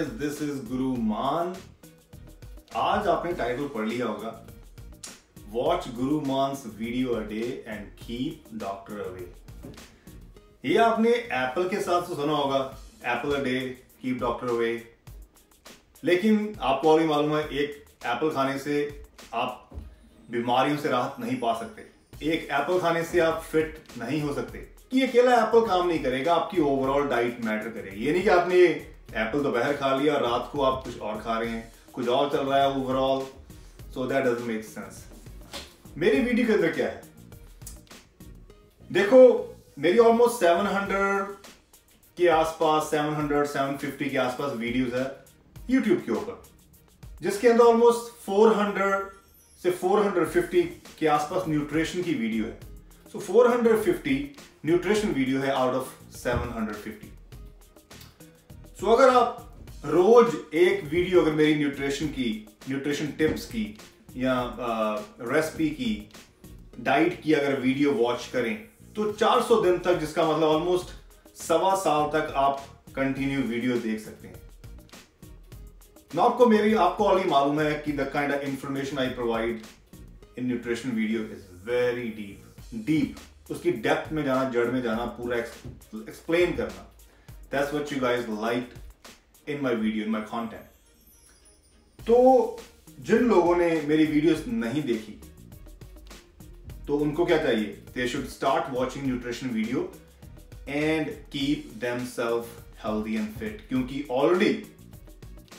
Guys this is गुरु मान आज आपने टाइटल पढ़ लिया होगा। Watch Guru Manas video a day and keep doctor away ये आपने एप्पल के साथ तो सुना होगा। Apple a day keep doctor away लेकिन आपको और भी मालूम है, एक एप्पल खाने से आप बीमारियों से राहत नहीं पा सकते। एक एप्पल खाने से आप फिट नहीं हो सकते। कि अकेला एप्पल काम नहीं करेगा, आपकी ओवरऑल डाइट मैटर करेगी। ये नहीं कि आपने एप्पल दोपहर खा लिया, रात को आप कुछ और खा रहे हैं। कुछ और चल रहा है overall so that doesn't make sense मेरी वीडियो के अंदर क्या है? देखो, मेरी ऑलमोस्ट 700 के आसपास 700 750 के आसपास वीडियोस है यूट्यूब के ऊपर। जिसके अंदर ऑलमोस्ट 400 से 450 के आसपास न्यूट्रिशन की वीडियो है। सो so 450 न्यूट्रिशन वीडियो है आउट ऑफ़ 750 सो so, अगर आप रोज एक वीडियो अगर मेरी न्यूट्रिशन की न्यूट्रिशन टिप्स की, या रेसिपी की डाइट की अगर वीडियो वॉच करें तो 400 दिन तक जिसका मतलब ऑलमोस्ट सवा साल तक आप कंटिन्यू वीडियो देख सकते हैं। ना आपको मेरी, आपको ऑलरेडी मालूम है कि the kind of information I provide in nutrition video is very deep deep उसकी डेप्थ में जाना, जड़ में जाना, पूरा एक्सप्लेन करना। That's what you guys like in my video in my content तो जिन लोगों ने मेरी वीडियोस नहीं देखी तो उनको क्या चाहिए? They should start watching nutrition video and keep them self healthy and fit क्योंकि ऑलरेडी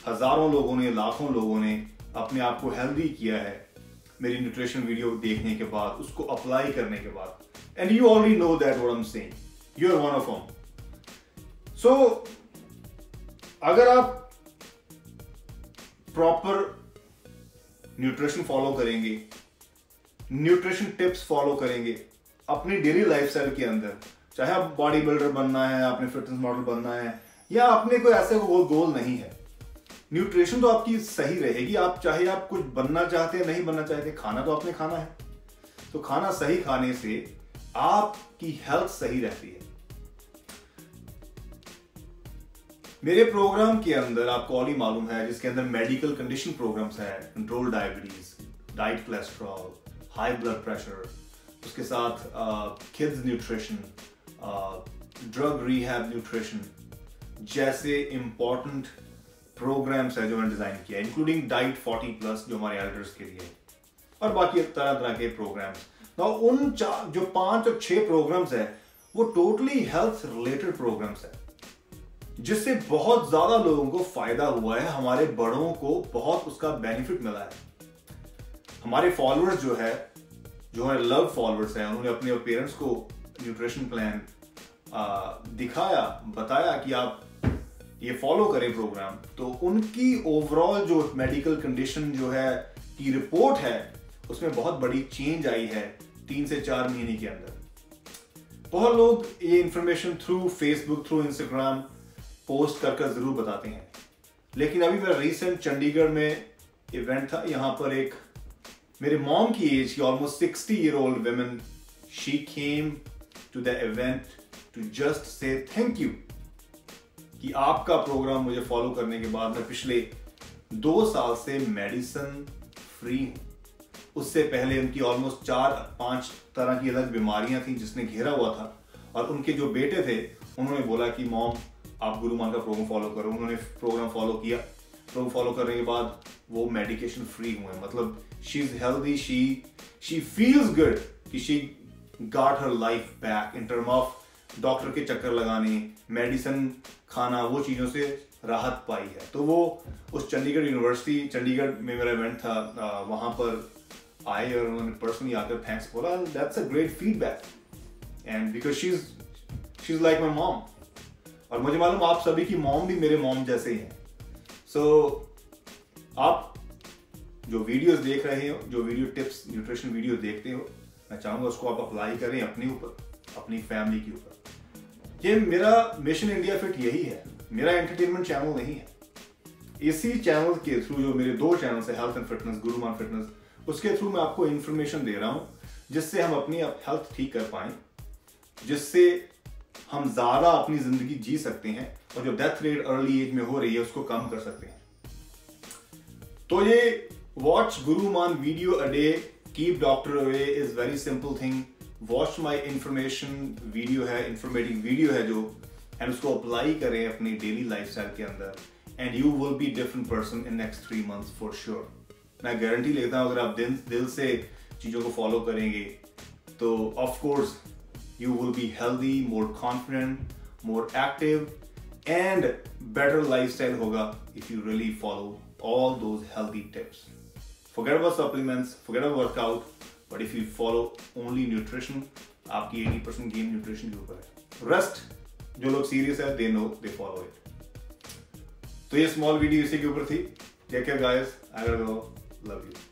हज़ारों लोगों ने, लाखों लोगों ने अपने आप को हेल्दी किया है मेरी न्यूट्रिशन वीडियो देखने के बाद, उसको अप्लाई करने के बाद। And you already know that what I am saying you are one of them so so, अगर आप प्रॉपर न्यूट्रिशन फॉलो करेंगे न्यूट्रिशन टिप्स फॉलो करेंगे अपनी डेली लाइफस्टाइल के अंदर चाहे आप बॉडी बिल्डर बनना है आपने फिटनेस मॉडल बनना है या अपने कोई ऐसे गोल नहीं है न्यूट्रिशन तो आपकी सही रहेगी। आप चाहे आप कुछ बनना चाहते हैं नहीं बनना चाहते खाना तो आपने खाना है। तो खाना सही खाने से आपकी हेल्थ सही रहती है। मेरे प्रोग्राम के अंदर आपको ऑल मालूम है, जिसके अंदर मेडिकल कंडीशन प्रोग्राम्स है control diabetes diet cholesterol high blood pressure उसके साथ kids nutrition drug rehab nutrition जैसे इंपॉर्टेंट प्रोग्राम्स है जो मैंने डिज़ाइन किया इंक्लूडिंग डाइट 40 प्लस जो हमारे एल्डर्स के लिए और बाकी तरह तरह के प्रोग्राम्स ना उन चार, जो पाँच और छह प्रोग्राम्स है, वो टोटली हेल्थ रिलेटेड प्रोग्राम्स है। जिससे बहुत ज़्यादा लोगों को फ़ायदा हुआ है, हमारे बड़ों को बहुत उसका बेनिफिट मिला है। हमारे फॉलोअर्स जो है, जो हमारे लव फॉलोअर्स हैं, उन्होंने अपने पेरेंट्स को न्यूट्रिशन प्लान दिखाया, बताया कि आप ये फॉलो करें प्रोग्राम तो उनकी ओवरऑल जो मेडिकल कंडीशन जो है, की रिपोर्ट है, उसमें बहुत बड़ी चेंज आई है तीन से चार महीने के अंदर। बहुत लोग ये information through Facebook through Instagram post कर कर ज़रूर बताते हैं। लेकिन अभी मेरा रिसेंट चंडीगढ़ में इवेंट था, यहाँ पर एक मेरे मॉम की एज की almost sixty year old women she came to the event to just say thank you कि आपका प्रोग्राम मुझे फॉलो करने के बाद मैं पिछले दो साल से मेडिसिन फ्री हूँ। उससे पहले उनकी ऑलमोस्ट चार, पाँच तरह की अलग बीमारियाँ थी जिसने घेरा हुआ था। और उनके जो बेटे थे, उन्होंने बोला कि, मॉम आप गुरु मान का प्रोग्राम फॉलो करो उन्होंने प्रोग्राम फॉलो किया। प्रोग्राम फॉलो करने के बाद वो मेडिकेशन फ्री हुए मतलब she is healthy she she feels good कि she got her life back in term of doctor के चक्कर लगाने मेडिसिन खाना वो चीज़ों से राहत पाई है। तो वो उस चंडीगढ़ यूनिवर्सिटी चंडीगढ़ में मेरा इवेंट था आ, वहाँ पर आए और उन्होंने पर्सनली आकर थैंक्स बोला। That's a great feedback and because she is she is like my mom और मुझे मालूम आप सभी की मॉम भी मेरे मॉम जैसे ही हैं। सो so, आप जो वीडियोस देख रहे हो जो वीडियो टिप्स न्यूट्रिशन वीडियो देखते हो मैं चाहूँगा उसको आप अप्लाई करें अपने ऊपर अपनी फैमिली के ऊपर। ये मेरा मिशन इंडिया फिट यही है। मेरा एंटरटेनमेंट चैनल नहीं है। इसी चैनल के थ्रू जो मेरे दो चैनल है health and fitness Guru Mann fitness उसके थ्रू मैं आपको इंफॉर्मेशन दे रहा हूँ जिससे हम अपनी हेल्थ ठीक कर पाए जिससे हम ज़्यादा अपनी ज़िंदगी जी सकते हैं और जो डेथ रेट अर्ली एज में हो रही है, उसको कम कर सकते हैं। तो ये watch Guru Mann video a day keep doctor away is very simple thing watch my information video है इंफॉर्मेटिव वीडियो है जो एंड उसको अप्लाई करें अपनी डेली लाइफ के अंदर। And you will be different person in next three months for sure मैं guarantee लेता हूँ, अगर आप दिल दिल से चीज़ों को फॉलो करेंगे तो of course you will be healthy, more confident, more active, and better lifestyle hoga if you really follow all those healthy tips. Forget about supplements, forget about workout, but if you follow only nutrition, आपकी 80% game nutrition के ऊपर है rest जो लोग serious है they know they follow it तो ये small video इसी के ऊपर थी take care guys I go love you